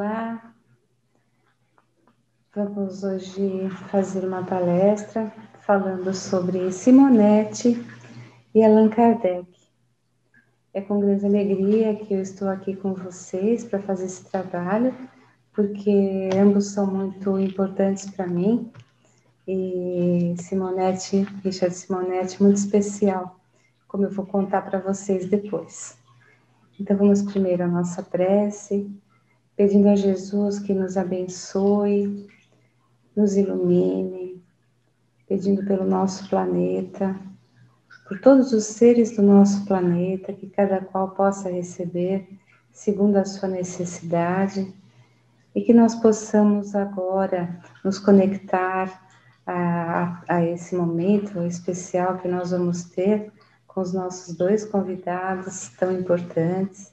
Olá, vamos hoje fazer uma palestra falando sobre Simonete e Allan Kardec. É com grande alegria que eu estou aqui com vocês para fazer esse trabalho, porque ambos são muito importantes para mim e Simonete, Richard Simonete, muito especial, como eu vou contar para vocês depois. Então vamos primeiro à nossa prece pedindo a Jesus que nos abençoe, nos ilumine, pedindo pelo nosso planeta, por todos os seres do nosso planeta, que cada qual possa receber segundo a sua necessidade e que nós possamos agora nos conectar a, a, esse momento especial que nós vamos ter com os nossos dois convidados tão importantes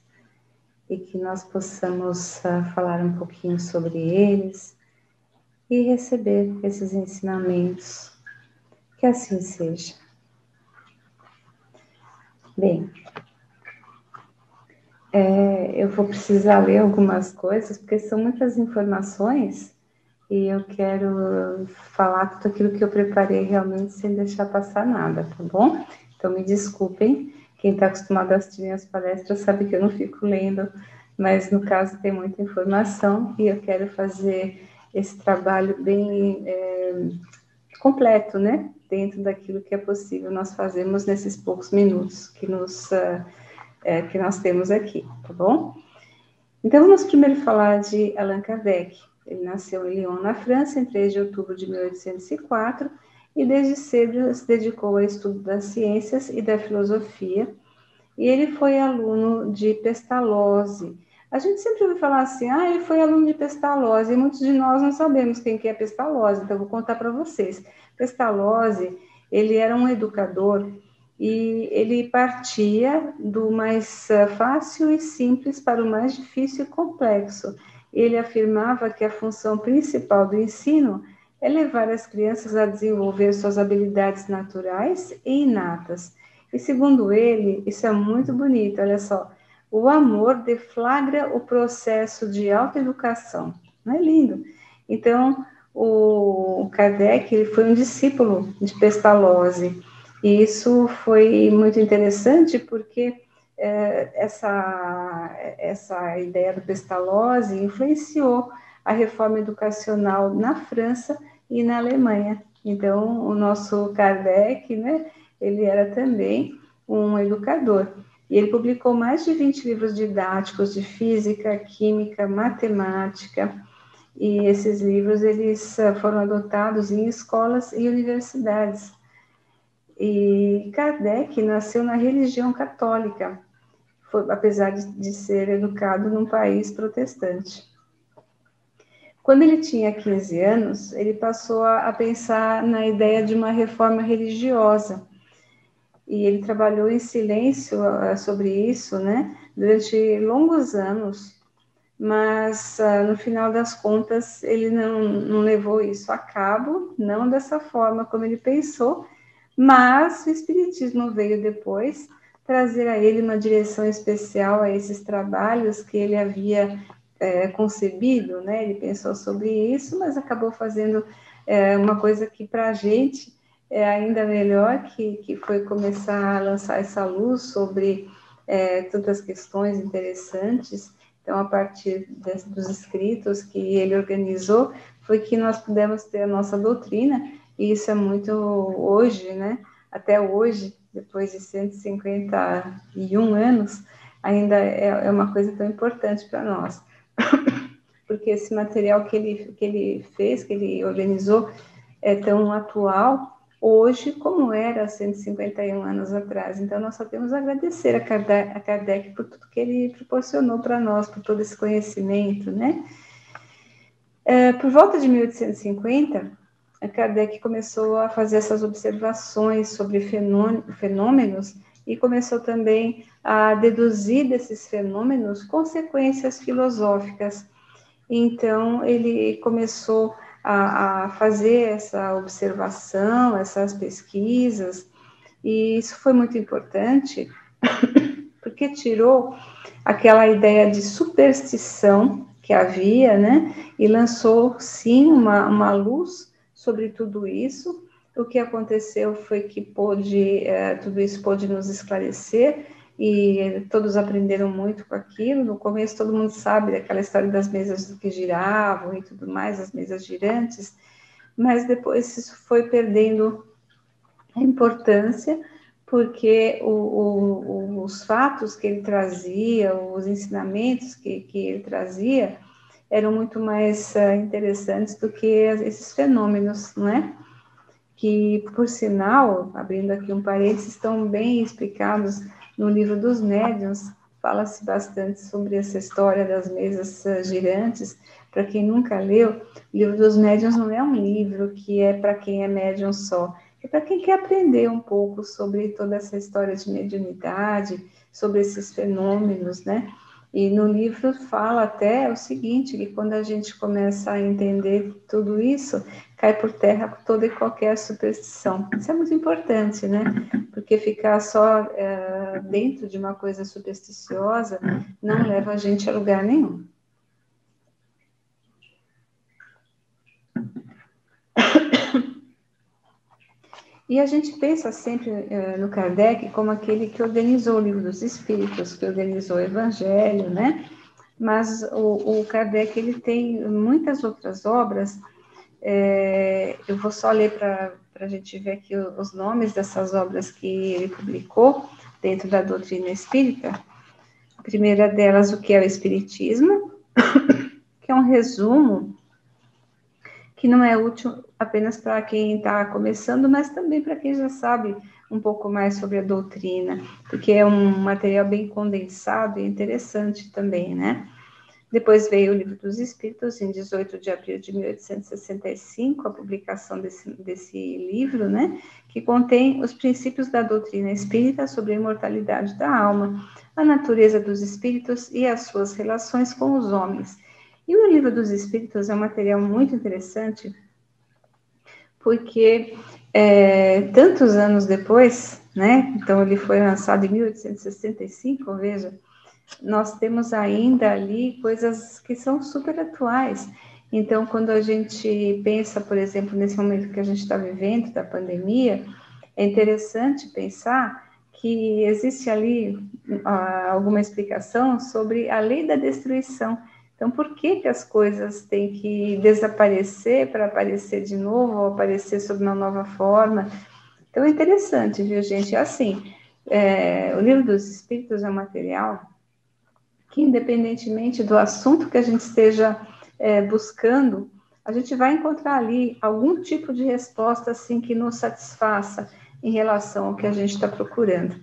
e que nós possamos uh, falar um pouquinho sobre eles e receber esses ensinamentos. Que assim seja. Bem, é, eu vou precisar ler algumas coisas, porque são muitas informações e eu quero falar tudo aquilo que eu preparei realmente sem deixar passar nada, tá bom? Então me desculpem quem está acostumado a assistir minhas palestras sabe que eu não fico lendo, mas no caso tem muita informação e eu quero fazer esse trabalho bem é, completo, né? Dentro daquilo que é possível nós fazemos nesses poucos minutos que, nos, uh, é, que nós temos aqui, tá bom? Então vamos primeiro falar de Allan Kardec. Ele nasceu em Lyon, na França, em 3 de outubro de 1804 e desde cedo se dedicou ao estudo das ciências e da filosofia. E ele foi aluno de Pestalozzi. A gente sempre ouve falar assim, ah, ele foi aluno de Pestalozzi, e muitos de nós não sabemos quem que é Pestalozzi, então vou contar para vocês. Pestalozzi, ele era um educador e ele partia do mais eh, fácil e simples para o mais difícil e complexo. Ele afirmava que a função principal do ensino é levar as crianças a desenvolver suas habilidades naturais e inatas. E segundo ele, isso é muito bonito, olha só, o amor deflagra o processo de autoeducação. Não é lindo? Então, o Kardec ele foi um discípulo de Pestalozzi, e isso foi muito interessante porque é, essa, essa ideia do Pestalozzi influenciou a reforma educacional na França e na Alemanha. Então, o nosso Kardec, né, ele era também um educador. E ele publicou mais de 20 livros didáticos de física, química, matemática, e esses livros eles ah, foram adotados em escolas e universidades. E Kardec nasceu na religião católica, foi, apesar de, de ser educado num país protestante. Quando ele tinha 15 anos, ele passou a, pensar na ideia de uma reforma religiosa. E ele trabalhou em silêncio uh, sobre isso, né, durante longos anos, mas uh, no final das contas ele não, não levou isso a cabo, não dessa forma como ele pensou, mas o Espiritismo veio depois trazer a ele uma direção especial a esses trabalhos que ele havia é, concebido, né? Ele pensou sobre isso, mas acabou fazendo é, uma coisa que para a gente é ainda melhor, que, que foi começar a lançar essa luz sobre é, tantas questões interessantes. Então, a partir dos escritos que ele organizou, foi que nós pudemos ter a nossa doutrina, e isso é muito hoje, né? Até hoje, depois de 151 anos, ainda é, é uma coisa tão importante para nós. Porque esse material que ele, que ele fez, que ele organizou, é tão atual hoje como era 151 anos atrás. Então, nós só temos a agradecer a Kardec, a Kardec por tudo que ele proporcionou para nós, por todo esse conhecimento, né? É, por volta de 1850, a Kardec começou a fazer essas observações sobre fenômenos e começou também a deduzir desses fenômenos consequências filosóficas. Então, ele começou a, a fazer essa observação, essas pesquisas, e isso foi muito importante, porque tirou aquela ideia de superstição que havia, né? E lançou, sim, uma, uma luz sobre tudo isso. O que aconteceu foi que pôde, é, tudo isso pôde nos esclarecer e todos aprenderam muito com aquilo. No começo, todo mundo sabe daquela história das mesas que giravam e tudo mais, as mesas girantes, mas depois isso foi perdendo a importância, porque o, o, os fatos que ele trazia, os ensinamentos que, que ele trazia, eram muito mais uh, interessantes do que esses fenômenos, não é? Que, por sinal, abrindo aqui um parênteses, estão bem explicados no livro dos médiuns, fala-se bastante sobre essa história das mesas uh, girantes. Para quem nunca leu, o livro dos médiuns não é um livro que é para quem é médium só, é para quem quer aprender um pouco sobre toda essa história de mediunidade, sobre esses fenômenos, né? E no livro fala até o seguinte, que quando a gente começa a entender tudo isso, cai por terra toda e qualquer superstição. Isso é muito importante, né? Porque ficar só é, dentro de uma coisa supersticiosa não leva a gente a lugar nenhum. E a gente pensa sempre uh, no Kardec como aquele que organizou o livro dos Espíritos, que organizou o Evangelho, né? Mas o, o Kardec ele tem muitas outras obras. É, eu vou só ler para a gente ver aqui os nomes dessas obras que ele publicou dentro da doutrina espírita. A primeira delas, o que é o Espiritismo, que é um resumo que não é útil apenas para quem está começando, mas também para quem já sabe um pouco mais sobre a doutrina, porque é um material bem condensado e interessante também, né? Depois veio o Livro dos Espíritos, em 18 de abril de 1865, a publicação desse, desse livro, né? Que contém os princípios da doutrina espírita sobre a imortalidade da alma, a natureza dos espíritos e as suas relações com os homens e o Livro dos Espíritos é um material muito interessante, porque é, tantos anos depois, né? Então, ele foi lançado em 1865, veja, nós temos ainda ali coisas que são super atuais. Então, quando a gente pensa, por exemplo, nesse momento que a gente está vivendo, da pandemia, é interessante pensar que existe ali ah, alguma explicação sobre a lei da destruição então, por que, que as coisas têm que desaparecer para aparecer de novo, ou aparecer sob uma nova forma? Então, é interessante, viu, gente? É assim, é, o livro dos Espíritos é um material que, independentemente do assunto que a gente esteja é, buscando, a gente vai encontrar ali algum tipo de resposta, assim, que nos satisfaça em relação ao que a gente está procurando.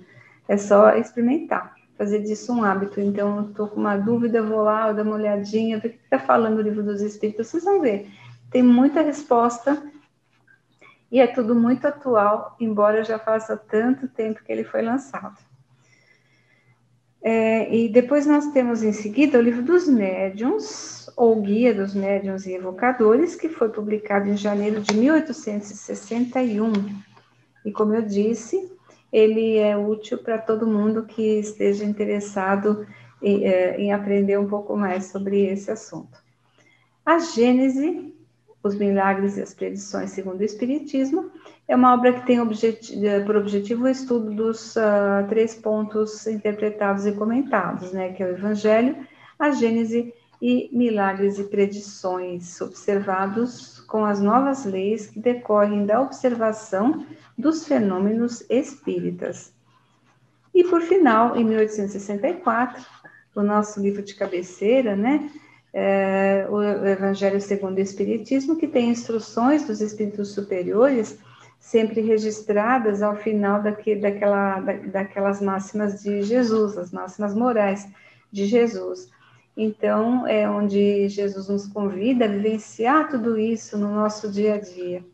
É só experimentar fazer disso um hábito. Então, estou com uma dúvida, vou lá, eu dou uma olhadinha, ver o que está falando o livro dos Espíritos, vocês vão ver. Tem muita resposta e é tudo muito atual, embora já faça tanto tempo que ele foi lançado. É, e depois nós temos em seguida o livro dos médiuns, ou Guia dos Médiuns e Evocadores, que foi publicado em janeiro de 1861. E como eu disse, ele é útil para todo mundo que esteja interessado em, é, em aprender um pouco mais sobre esse assunto. A Gênese, os milagres e as predições segundo o Espiritismo, é uma obra que tem é, por objetivo o estudo dos uh, três pontos interpretados e comentados, né, que é o Evangelho, a Gênese e milagres e predições observados com as novas leis que decorrem da observação dos fenômenos espíritas. E por final, em 1864, o nosso livro de cabeceira, né, é, o Evangelho segundo o Espiritismo, que tem instruções dos espíritos superiores, sempre registradas ao final daqui, daquela, da, daquelas máximas de Jesus, as máximas morais de Jesus. Então, é onde Jesus nos convida a vivenciar tudo isso no nosso dia a dia.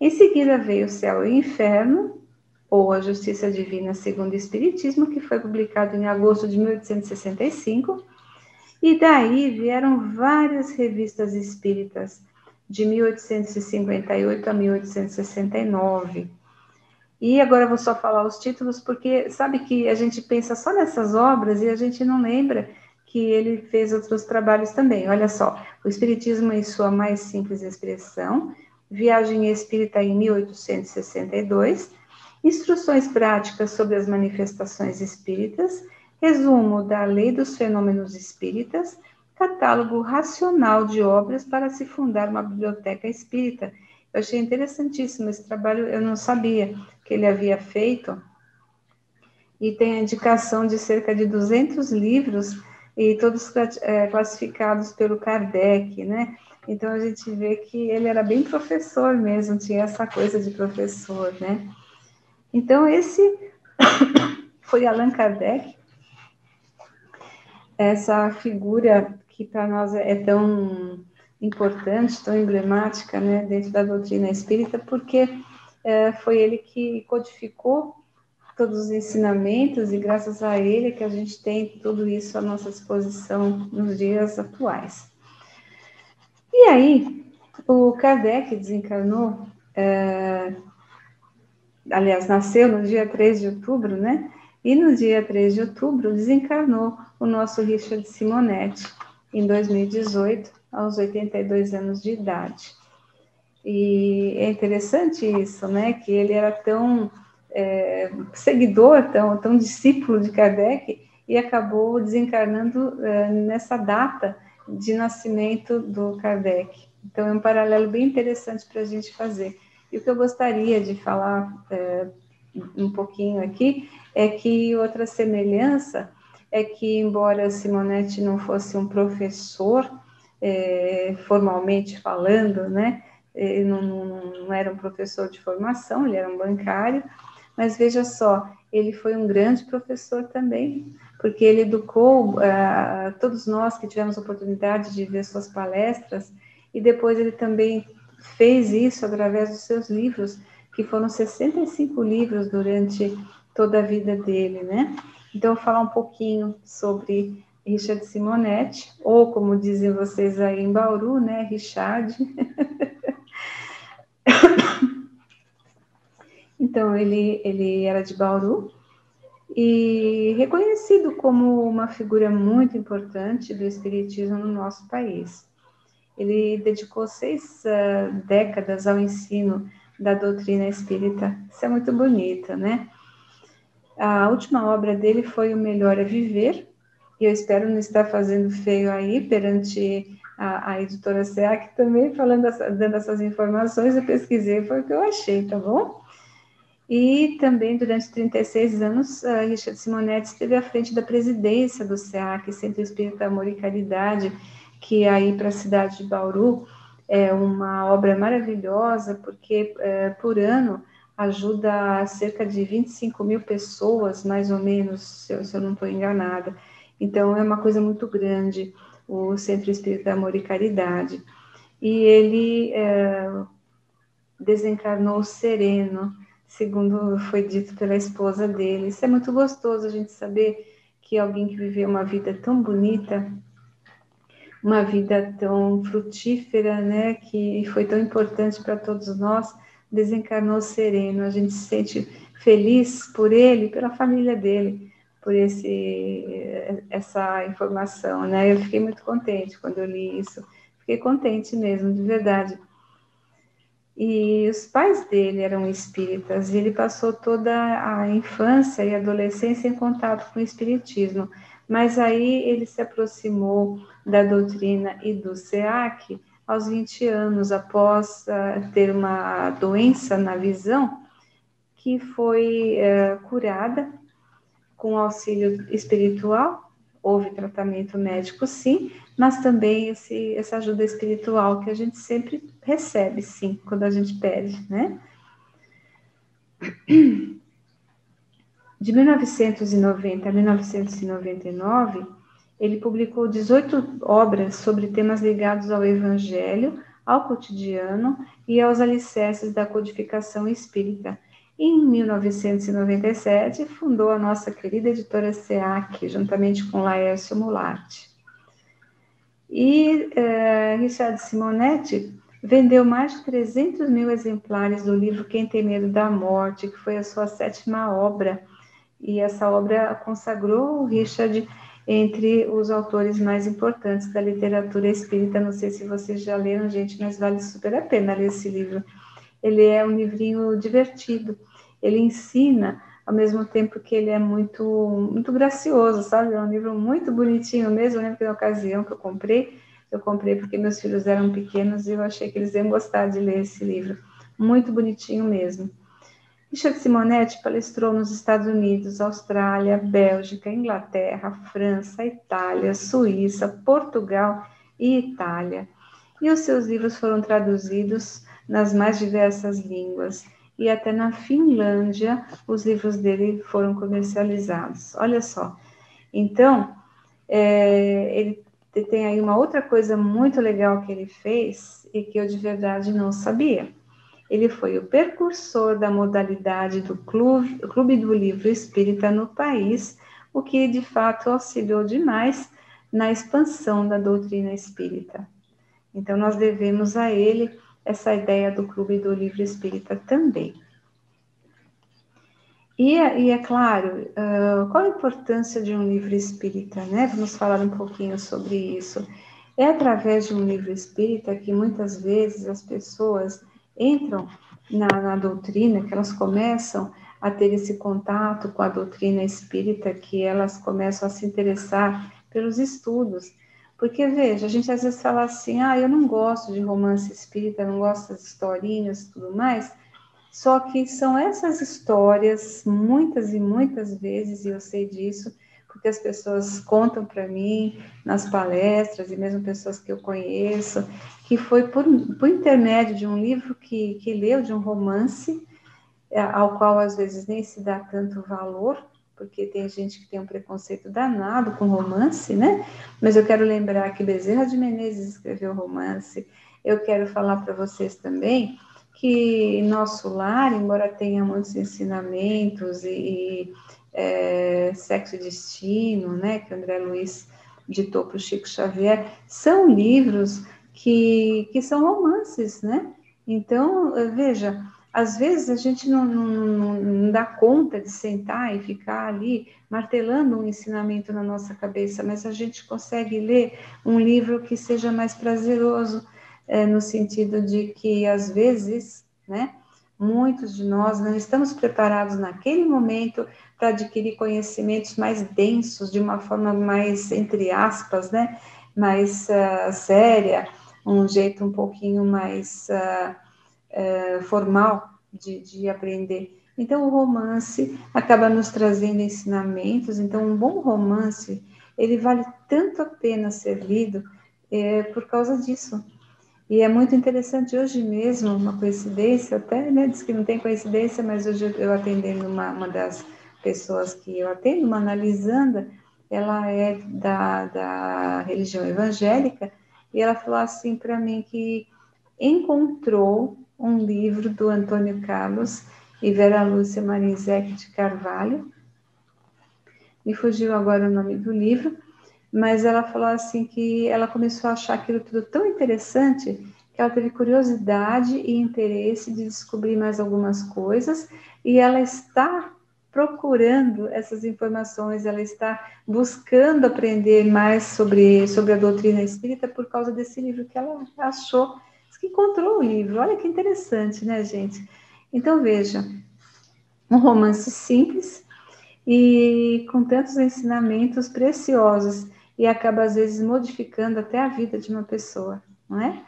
Em seguida veio o Céu e o Inferno, ou A Justiça Divina segundo o Espiritismo, que foi publicado em agosto de 1865, e daí vieram várias revistas espíritas, de 1858 a 1869. E agora eu vou só falar os títulos, porque sabe que a gente pensa só nessas obras e a gente não lembra que ele fez outros trabalhos também. Olha só, o Espiritismo em sua mais simples expressão, Viagem Espírita em 1862, Instruções práticas sobre as manifestações espíritas, Resumo da Lei dos Fenômenos Espíritas, Catálogo racional de obras para se fundar uma biblioteca espírita. Eu achei interessantíssimo esse trabalho, eu não sabia que ele havia feito, e tem a indicação de cerca de 200 livros e todos é, classificados pelo Kardec, né? Então a gente vê que ele era bem professor mesmo, tinha essa coisa de professor, né? Então esse foi Allan Kardec, essa figura que para nós é tão importante, tão emblemática, né, dentro da doutrina espírita, porque é, foi ele que codificou todos os ensinamentos e graças a ele que a gente tem tudo isso à nossa disposição nos dias atuais. E aí, o Kardec desencarnou, é, aliás, nasceu no dia 3 de outubro, né? E no dia 3 de outubro desencarnou o nosso Richard Simonetti, em 2018, aos 82 anos de idade. E é interessante isso, né? Que ele era tão é, seguidor, tão, tão discípulo de Kardec e acabou desencarnando é, nessa data de nascimento do Kardec. Então, é um paralelo bem interessante para a gente fazer. E o que eu gostaria de falar é, um pouquinho aqui é que outra semelhança é que, embora Simonetti não fosse um professor, é, formalmente falando, né, ele não, não, era um professor de formação, ele era um bancário, mas veja só, ele foi um grande professor também, porque ele educou uh, todos nós que tivemos oportunidade de ver suas palestras, e depois ele também fez isso através dos seus livros, que foram 65 livros durante toda a vida dele, né? Então, vou falar um pouquinho sobre Richard Simonetti, ou como dizem vocês aí em Bauru, né, Richard. então, ele, ele era de Bauru e reconhecido como uma figura muito importante do espiritismo no nosso país. Ele dedicou seis uh, décadas ao ensino da doutrina espírita. Isso é muito bonito, né? A última obra dele foi O Melhor é Viver, e eu espero não estar fazendo feio aí perante a, a editora SEAC também, falando dando essas informações, eu pesquisei, foi o que eu achei, tá bom? E também, durante 36 anos, a Richard Simonetti esteve à frente da presidência do SEAC, Centro Espírita Amor e Caridade, que aí para a cidade de Bauru é uma obra maravilhosa, porque é, por ano ajuda cerca de 25 mil pessoas, mais ou menos, se eu, se eu não estou enganada. Então, é uma coisa muito grande, o Centro Espírita Amor e Caridade. E ele é, desencarnou sereno, segundo foi dito pela esposa dele. Isso é muito gostoso a gente saber que alguém que viveu uma vida tão bonita, uma vida tão frutífera, né, que foi tão importante para todos nós, desencarnou sereno, a gente se sente feliz por ele, pela família dele, por esse essa informação, né? Eu fiquei muito contente quando eu li isso. Fiquei contente mesmo, de verdade. E os pais dele eram espíritas, e ele passou toda a infância e adolescência em contato com o espiritismo. Mas aí ele se aproximou da doutrina e do SEAC aos 20 anos, após uh, ter uma doença na visão, que foi uh, curada com auxílio espiritual. Houve tratamento médico, sim, mas também esse, essa ajuda espiritual que a gente sempre recebe, sim, quando a gente pede, né? De 1990 a 1999, ele publicou 18 obras sobre temas ligados ao Evangelho, ao cotidiano e aos alicerces da codificação espírita. Em 1997, fundou a nossa querida editora SEAC, juntamente com Laércio Mulatti. E eh, Richard Simonetti vendeu mais de 300 mil exemplares do livro Quem Tem Medo da Morte, que foi a sua sétima obra. E essa obra consagrou o Richard entre os autores mais importantes da literatura espírita. Não sei se vocês já leram, gente, mas vale super a pena ler esse livro. Ele é um livrinho divertido. Ele ensina ao mesmo tempo que ele é muito muito gracioso, sabe? É um livro muito bonitinho mesmo. Eu lembro que na ocasião que eu comprei, eu comprei porque meus filhos eram pequenos e eu achei que eles iam gostar de ler esse livro. Muito bonitinho mesmo. Richard Simonetti palestrou nos Estados Unidos, Austrália, Bélgica, Inglaterra, França, Itália, Suíça, Portugal e Itália. E os seus livros foram traduzidos nas mais diversas línguas. E até na Finlândia, os livros dele foram comercializados. Olha só. Então, é, ele tem aí uma outra coisa muito legal que ele fez e que eu de verdade não sabia ele foi o precursor da modalidade do clube, clube do livro espírita no país, o que de fato auxiliou demais na expansão da doutrina espírita. Então, nós devemos a ele essa ideia do clube do livro espírita também. E, e é claro, uh, qual a importância de um livro espírita, né? Vamos falar um pouquinho sobre isso. É através de um livro espírita que muitas vezes as pessoas entram na, na doutrina, que elas começam a ter esse contato com a doutrina espírita, que elas começam a se interessar pelos estudos. Porque, veja, a gente às vezes fala assim, ah, eu não gosto de romance espírita, não gosto das historinhas e tudo mais, só que são essas histórias, muitas e muitas vezes, e eu sei disso, porque as pessoas contam para mim nas palestras, e mesmo pessoas que eu conheço, que foi por, por intermédio de um livro que, que leu, de um romance, é, ao qual às vezes nem se dá tanto valor, porque tem gente que tem um preconceito danado com romance, né? Mas eu quero lembrar que Bezerra de Menezes escreveu romance. Eu quero falar para vocês também que nosso lar, embora tenha muitos ensinamentos e, é, Sexo e Destino, né, que André Luiz ditou para o Chico Xavier, são livros que, que são romances, né? Então, veja, às vezes a gente não, não, não, dá conta de sentar e ficar ali martelando um ensinamento na nossa cabeça, mas a gente consegue ler um livro que seja mais prazeroso, é, no sentido de que, às vezes, né, muitos de nós não estamos preparados naquele momento para adquirir conhecimentos mais densos, de uma forma mais, entre aspas, né, mais uh, séria, um jeito um pouquinho mais uh, uh, formal de, de aprender. Então, o romance acaba nos trazendo ensinamentos. Então, um bom romance, ele vale tanto a pena ser lido é, por causa disso. E é muito interessante hoje mesmo, uma coincidência, até, né, diz que não tem coincidência, mas hoje eu atendendo uma, uma das pessoas que eu atendo, uma analisanda, ela é da, da religião evangélica, e ela falou assim para mim que encontrou um livro do Antônio Carlos e Vera Lúcia Marizek de Carvalho, me fugiu agora o nome do livro, mas ela falou assim que ela começou a achar aquilo tudo tão interessante que ela teve curiosidade e interesse de descobrir mais algumas coisas e ela está procurando essas informações, ela está buscando aprender mais sobre, sobre a doutrina espírita por causa desse livro que ela achou, que encontrou o livro. Olha que interessante, né, gente? Então, veja, um romance simples e com tantos ensinamentos preciosos e acaba, às vezes, modificando até a vida de uma pessoa, não é?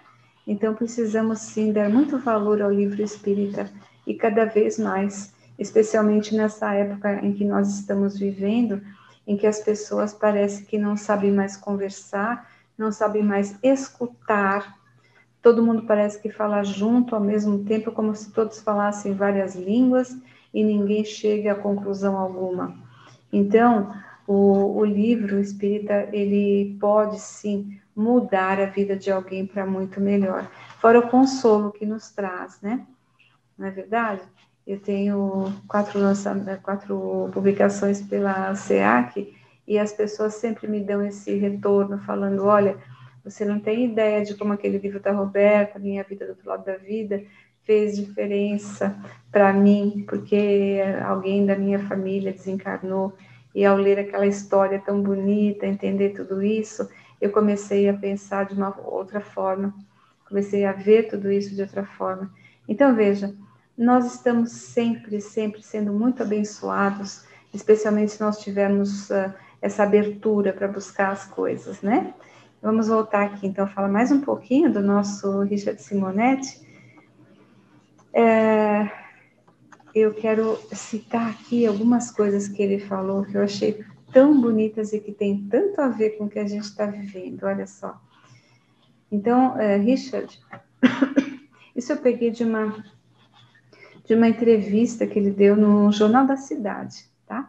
Então, precisamos sim dar muito valor ao livro espírita e cada vez mais especialmente nessa época em que nós estamos vivendo, em que as pessoas parecem que não sabem mais conversar, não sabem mais escutar. Todo mundo parece que fala junto ao mesmo tempo, como se todos falassem várias línguas e ninguém chega a conclusão alguma. Então, o, o livro espírita, ele pode sim mudar a vida de alguém para muito melhor, fora o consolo que nos traz, né? Não é verdade? Eu tenho quatro, quatro publicações pela SEAC e as pessoas sempre me dão esse retorno falando, olha, você não tem ideia de como aquele livro da Roberta, Minha Vida do Outro Lado da Vida, fez diferença para mim, porque alguém da minha família desencarnou E ao ler aquela história tão bonita, entender tudo isso, eu comecei a pensar de uma outra forma, comecei a ver tudo isso de outra forma. Então, veja, nós estamos sempre, sempre sendo muito abençoados, especialmente se nós tivermos uh, essa abertura para buscar as coisas, né? Vamos voltar aqui, então, falar mais um pouquinho do nosso Richard Simonetti. É, eu quero citar aqui algumas coisas que ele falou que eu achei tão bonitas e que tem tanto a ver com o que a gente está vivendo. Olha só. Então, é, Richard, isso eu peguei de uma de uma entrevista que ele deu no Jornal da Cidade, tá?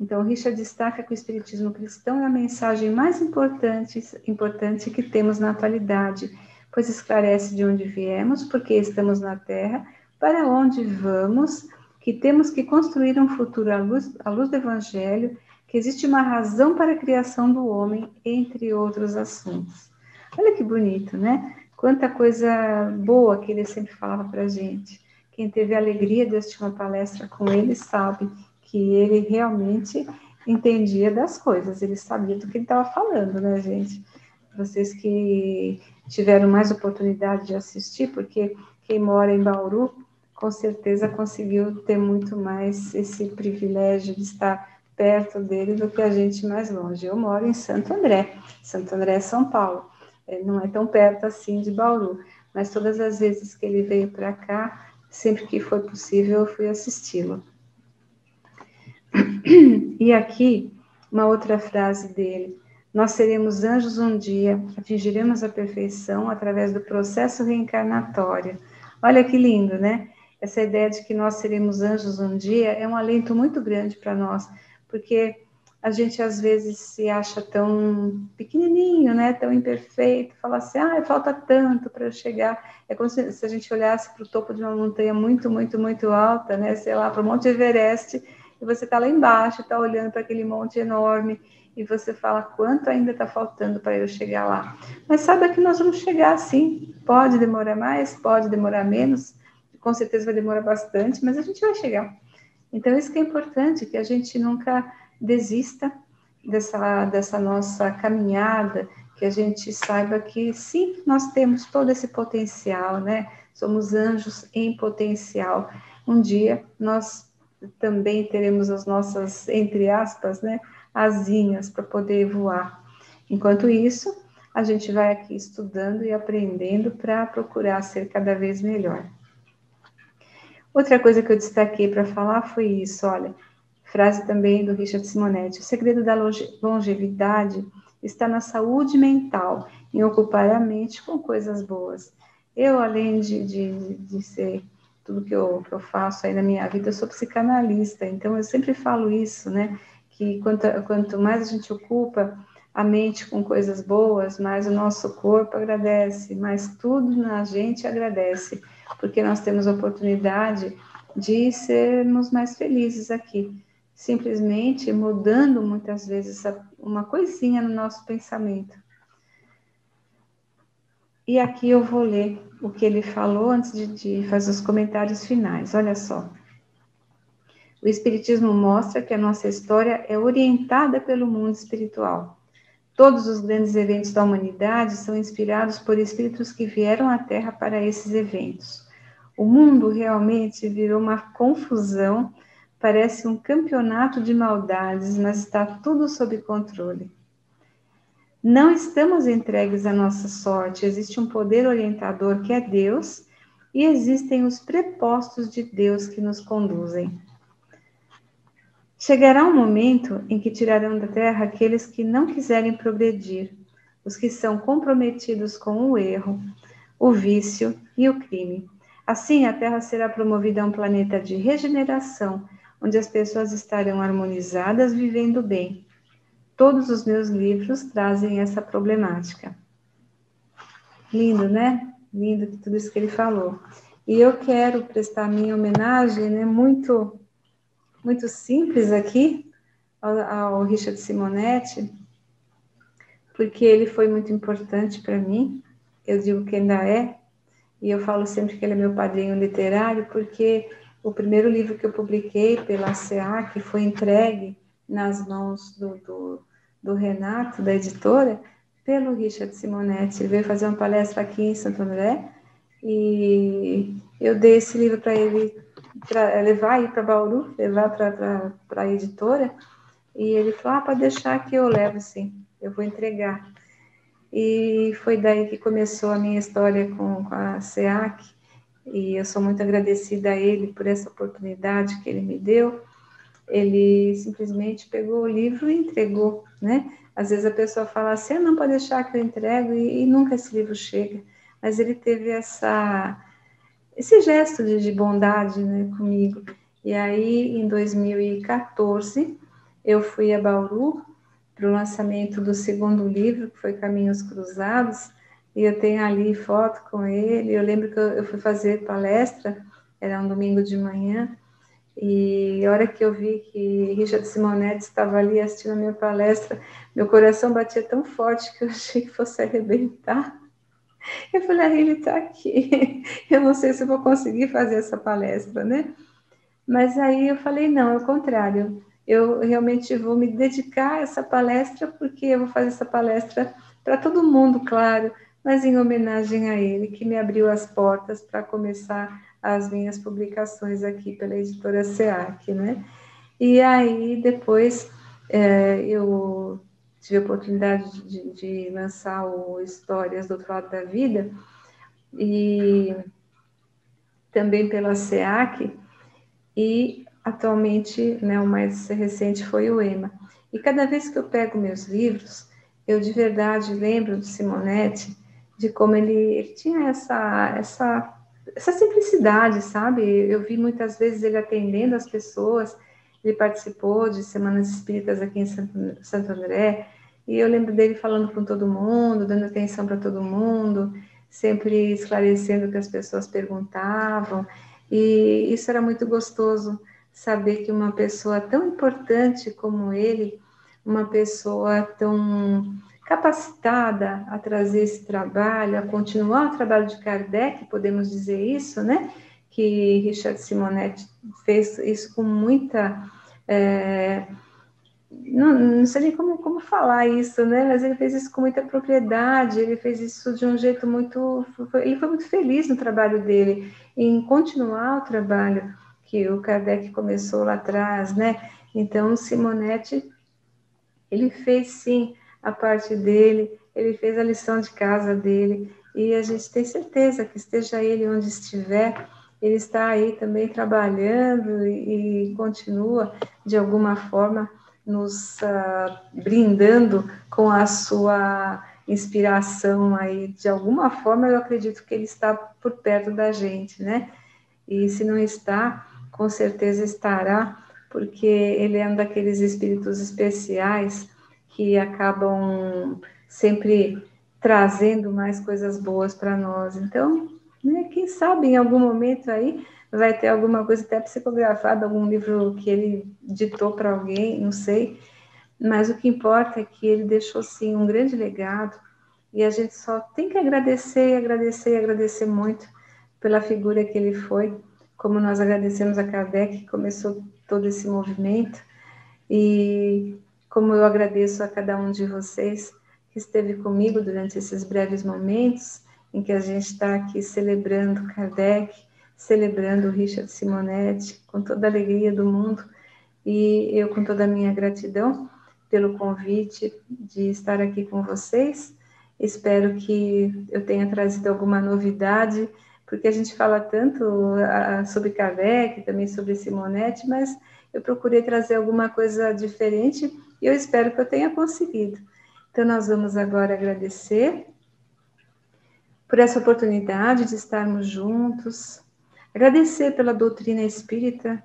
Então, Richard destaca que o espiritismo cristão é a mensagem mais importante, importante que temos na atualidade, pois esclarece de onde viemos, porque estamos na Terra para onde vamos, que temos que construir um futuro à luz, à luz do Evangelho, que existe uma razão para a criação do homem, entre outros assuntos. Olha que bonito, né? Quanta coisa boa que ele sempre falava para a gente. Quem teve a alegria de assistir uma palestra com ele sabe que ele realmente entendia das coisas, ele sabia do que ele estava falando, né, gente? Vocês que tiveram mais oportunidade de assistir, porque quem mora em Bauru com certeza conseguiu ter muito mais esse privilégio de estar perto dele do que a gente mais longe. Eu moro em Santo André, Santo André, São Paulo. É, não é tão perto assim de Bauru, mas todas as vezes que ele veio para cá, sempre que foi possível, eu fui assisti-lo. E aqui, uma outra frase dele. Nós seremos anjos um dia, atingiremos a perfeição através do processo reencarnatório. Olha que lindo, né? Essa ideia de que nós seremos anjos um dia é um alento muito grande para nós, porque a gente às vezes se acha tão pequenininho, né, tão imperfeito, fala assim, ah, falta tanto para eu chegar. É como se, se a gente olhasse para o topo de uma montanha muito, muito, muito alta, né, sei lá, para o Monte Everest, e você está lá embaixo, está olhando para aquele monte enorme, e você fala quanto ainda está faltando para eu chegar lá. Mas saiba que nós vamos chegar assim. Pode demorar mais, pode demorar menos, com certeza vai demorar bastante, mas a gente vai chegar. Então, isso que é importante, que a gente nunca desista dessa, dessa nossa caminhada, que a gente saiba que sim, nós temos todo esse potencial, né? Somos anjos em potencial. Um dia nós também teremos as nossas, entre aspas, né, asinhas para poder voar. Enquanto isso, a gente vai aqui estudando e aprendendo para procurar ser cada vez melhor. Outra coisa que eu destaquei para falar foi isso, olha, frase também do Richard Simonetti, o segredo da longevidade está na saúde mental, em ocupar a mente com coisas boas. Eu, além de, de, de ser tudo que eu, que eu faço aí na minha vida, eu sou psicanalista, então eu sempre falo isso, né, que quanto, quanto mais a gente ocupa a mente com coisas boas, mais o nosso corpo agradece, mais tudo na gente agradece porque nós temos a oportunidade de sermos mais felizes aqui, simplesmente mudando muitas vezes uma coisinha no nosso pensamento. E aqui eu vou ler o que ele falou antes de, de fazer os comentários finais. Olha só. O Espiritismo mostra que a nossa história é orientada pelo mundo espiritual. Todos os grandes eventos da humanidade são inspirados por espíritos que vieram à Terra para esses eventos. O mundo realmente virou uma confusão, parece um campeonato de maldades, mas está tudo sob controle. Não estamos entregues à nossa sorte, existe um poder orientador que é Deus e existem os prepostos de Deus que nos conduzem. Chegará um momento em que tirarão da terra aqueles que não quiserem progredir, os que são comprometidos com o erro, o vício e o crime. Assim, a Terra será promovida a um planeta de regeneração, onde as pessoas estarão harmonizadas, vivendo bem. Todos os meus livros trazem essa problemática. Lindo, né? Lindo tudo isso que ele falou. E eu quero prestar minha homenagem, né, muito, muito simples aqui, ao, ao Richard Simonetti, porque ele foi muito importante para mim. Eu digo que ainda é, e eu falo sempre que ele é meu padrinho literário, porque o primeiro livro que eu publiquei pela CA, que foi entregue nas mãos do, do, do Renato, da editora, pelo Richard Simonetti. Ele veio fazer uma palestra aqui em Santo André e eu dei esse livro para ele pra levar aí para Bauru, levar para a editora. E ele falou: ah, pode deixar que eu levo, sim, eu vou entregar. E foi daí que começou a minha história com, com a SEAC, e eu sou muito agradecida a ele por essa oportunidade que ele me deu. Ele simplesmente pegou o livro e entregou, né? Às vezes a pessoa fala assim, ah, não pode deixar que eu entrego, e, e nunca esse livro chega. Mas ele teve essa, esse gesto de, de bondade né, comigo. E aí, em 2014, eu fui a Bauru para o lançamento do segundo livro, que foi Caminhos Cruzados, e eu tenho ali foto com ele. Eu lembro que eu fui fazer palestra, era um domingo de manhã, e a hora que eu vi que Richard Simonetti estava ali assistindo a minha palestra, meu coração batia tão forte que eu achei que fosse arrebentar. Eu falei, ah, ele está aqui. Eu não sei se vou conseguir fazer essa palestra, né? Mas aí eu falei, não, é o contrário eu realmente vou me dedicar a essa palestra, porque eu vou fazer essa palestra para todo mundo, claro, mas em homenagem a ele, que me abriu as portas para começar as minhas publicações aqui pela editora SEAC, né? E aí, depois, é, eu tive a oportunidade de, de, lançar o Histórias do Outro Lado da Vida, e também pela SEAC, e Atualmente, né, o mais recente foi o EMA. E cada vez que eu pego meus livros, eu de verdade lembro do Simonetti, de como ele, ele tinha essa, essa, essa simplicidade, sabe? Eu vi muitas vezes ele atendendo as pessoas, ele participou de Semanas Espíritas aqui em Santo, Santo André, e eu lembro dele falando com todo mundo, dando atenção para todo mundo, sempre esclarecendo o que as pessoas perguntavam, e isso era muito gostoso saber que uma pessoa tão importante como ele, uma pessoa tão capacitada a trazer esse trabalho, a continuar o trabalho de Kardec, podemos dizer isso, né? Que Richard Simonetti fez isso com muita. É, não, não, sei nem como, como falar isso, né? Mas ele fez isso com muita propriedade, ele fez isso de um jeito muito. Ele foi muito feliz no trabalho dele, em continuar o trabalho que o Kardec começou lá atrás, né? Então, Simonetti, ele fez sim a parte dele, ele fez a lição de casa dele, e a gente tem certeza que esteja ele onde estiver, ele está aí também trabalhando e, e continua, de alguma forma, nos uh, brindando com a sua inspiração aí, de alguma forma eu acredito que ele está por perto da gente, né? E se não está, com certeza estará, porque ele é um daqueles espíritos especiais que acabam sempre trazendo mais coisas boas para nós. Então, né, quem sabe em algum momento aí vai ter alguma coisa até psicografada, algum livro que ele ditou para alguém, não sei. Mas o que importa é que ele deixou sim um grande legado. E a gente só tem que agradecer, agradecer, agradecer muito pela figura que ele foi. Como nós agradecemos a Kardec que começou todo esse movimento. E como eu agradeço a cada um de vocês que esteve comigo durante esses breves momentos em que a gente está aqui celebrando Kardec, celebrando Richard Simonetti com toda a alegria do mundo e eu com toda a minha gratidão pelo convite de estar aqui com vocês. Espero que eu tenha trazido alguma novidade porque a gente fala tanto sobre Kardec, também sobre Simonetti, mas eu procurei trazer alguma coisa diferente e eu espero que eu tenha conseguido. Então, nós vamos agora agradecer por essa oportunidade de estarmos juntos, agradecer pela doutrina espírita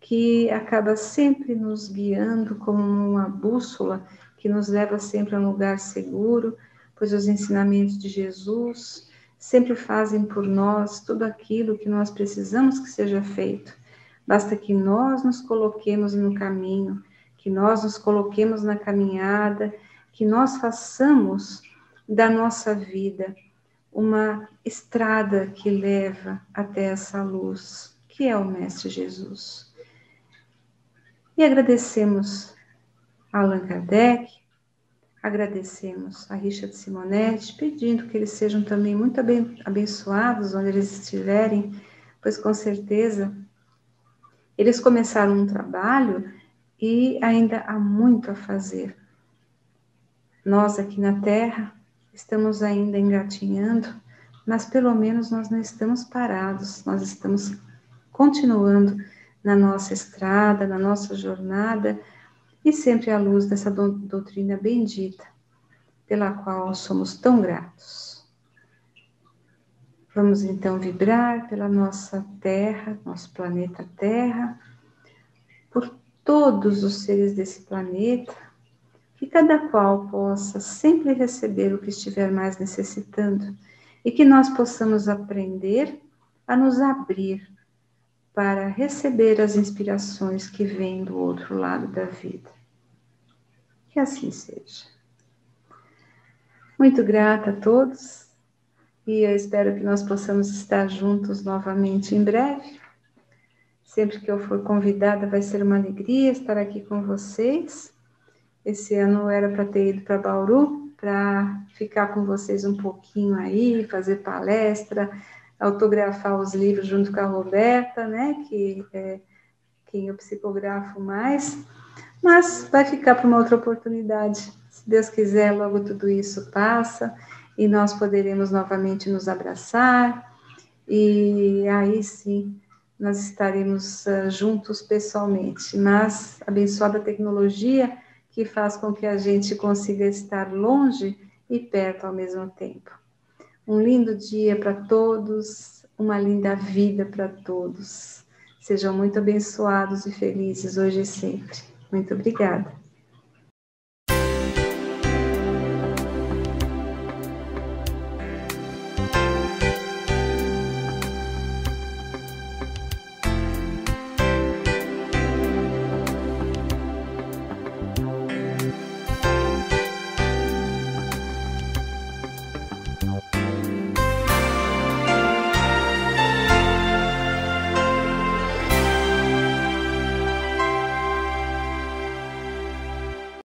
que acaba sempre nos guiando como uma bússola que nos leva sempre a um lugar seguro, pois os ensinamentos de Jesus sempre fazem por nós tudo aquilo que nós precisamos que seja feito. Basta que nós nos coloquemos no caminho, que nós nos coloquemos na caminhada, que nós façamos da nossa vida uma estrada que leva até essa luz, que é o Mestre Jesus. E agradecemos Allan Kardec, agradecemos a Richard Simonetti, pedindo que eles sejam também muito abençoados onde eles estiverem, pois com certeza eles começaram um trabalho e ainda há muito a fazer. Nós aqui na Terra estamos ainda engatinhando, mas pelo menos nós não estamos parados, nós estamos continuando na nossa estrada, na nossa jornada e sempre à luz dessa doutrina bendita, pela qual somos tão gratos. Vamos então vibrar pela nossa Terra, nosso planeta Terra, por todos os seres desse planeta, que cada qual possa sempre receber o que estiver mais necessitando e que nós possamos aprender a nos abrir para receber as inspirações que vêm do outro lado da vida. Que assim seja. Muito grata a todos e eu espero que nós possamos estar juntos novamente em breve. Sempre que eu for convidada, vai ser uma alegria estar aqui com vocês. Esse ano era para ter ido para Bauru, para ficar com vocês um pouquinho aí, fazer palestra, autografar os livros junto com a Roberta, né, que é quem eu psicografo mais, mas vai ficar para uma outra oportunidade. Se Deus quiser, logo tudo isso passa e nós poderemos novamente nos abraçar e aí sim nós estaremos uh, juntos pessoalmente. Mas abençoada tecnologia que faz com que a gente consiga estar longe e perto ao mesmo tempo. Um lindo dia para todos, uma linda vida para todos. Sejam muito abençoados e felizes hoje e sempre. Muito obrigada.